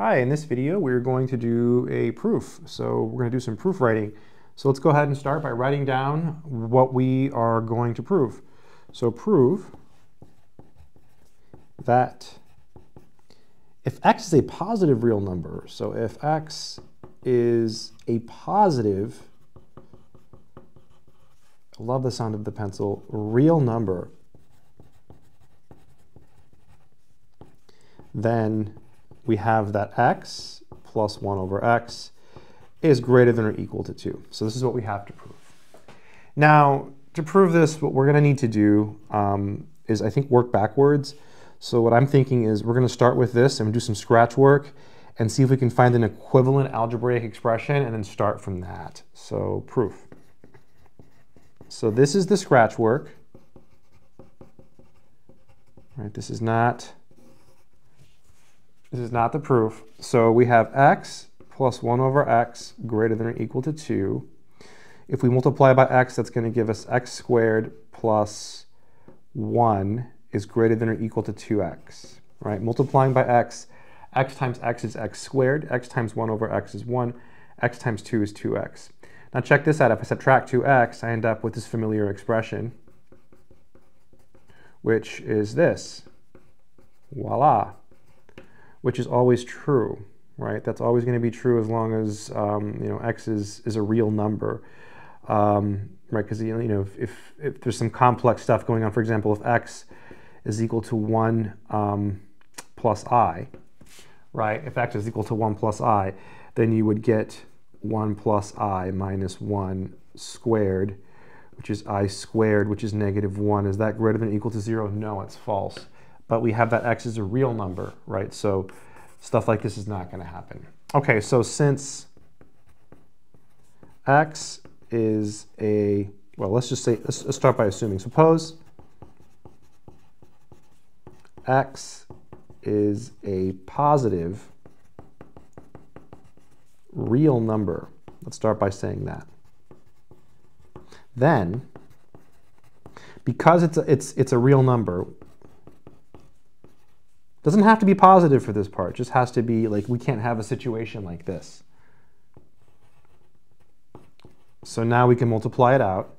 Hi, in this video we're going to do a proof. So we're going to do some proof writing. So let's go ahead and start by writing down what we are going to prove. So prove that if x is a positive real number, so if x is a positive, I love the sound of the pencil, real number, then we have that x plus 1 over x is greater than or equal to 2. So this is what we have to prove. Now, to prove this, what we're going to need to do um, is, I think, work backwards. So what I'm thinking is we're going to start with this and do some scratch work and see if we can find an equivalent algebraic expression and then start from that. So proof. So this is the scratch work. Right, this is not this is not the proof. So we have x plus 1 over x greater than or equal to 2. If we multiply by x, that's going to give us x squared plus 1 is greater than or equal to 2x. Right? Multiplying by x, x times x is x squared, x times 1 over x is 1, x times 2 is 2x. Now check this out. If I subtract 2x, I end up with this familiar expression, which is this. Voila which is always true, right? That's always going to be true as long as um, you know x is is a real number, um, right? Because you know if, if, if there's some complex stuff going on, for example, if x is equal to one um, plus i, right? If x is equal to one plus i, then you would get one plus i minus one squared, which is i squared, which is negative one. Is that greater than or equal to zero? No, it's false but we have that x is a real number, right? So stuff like this is not going to happen. Okay, so since x is a, well, let's just say, let's, let's start by assuming. Suppose x is a positive real number. Let's start by saying that. Then, because it's a, it's, it's a real number, doesn't have to be positive for this part. Just has to be like we can't have a situation like this. So now we can multiply it out.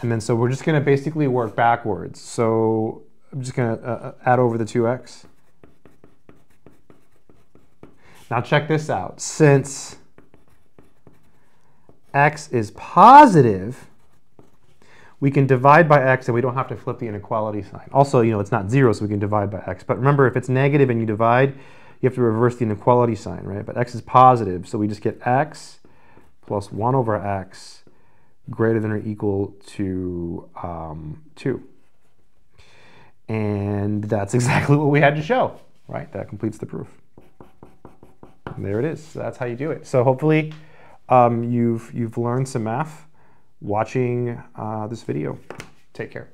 And then so we're just going to basically work backwards. So I'm just going to uh, uh, add over the 2x. Now check this out. Since x is positive, we can divide by x and we don't have to flip the inequality sign. Also, you know, it's not zero, so we can divide by x. But remember, if it's negative and you divide, you have to reverse the inequality sign, right? But x is positive, so we just get x plus 1 over x greater than or equal to um, 2. And that's exactly what we had to show, right? That completes the proof. And there it is. So that's how you do it. So hopefully um, you've, you've learned some math watching uh, this video. Take care.